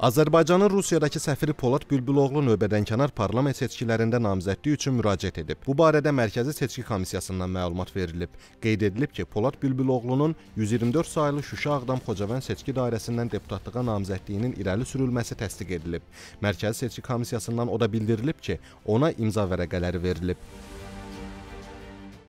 Azərbaycanın Rusiyadakı səfiri Polad Bülbüloğlu növbədənkənar parlament seçkilərində namizədliyi üçün müraciət edib. Bu barədə Mərkəzi Seçki Komissiyasından məlumat verilib. Qeyd edilib ki, Polad Bülbüloğlunun 124 saylı Şuşa Ağdam Xocavənd seçki dairəsindən deputatlığa namizədliyinin irəli sürülməsi təsdiq edilib. Mərkəzi Seçki Komissiyasından o da bildirilib ki, ona imza vərəqələri verilib.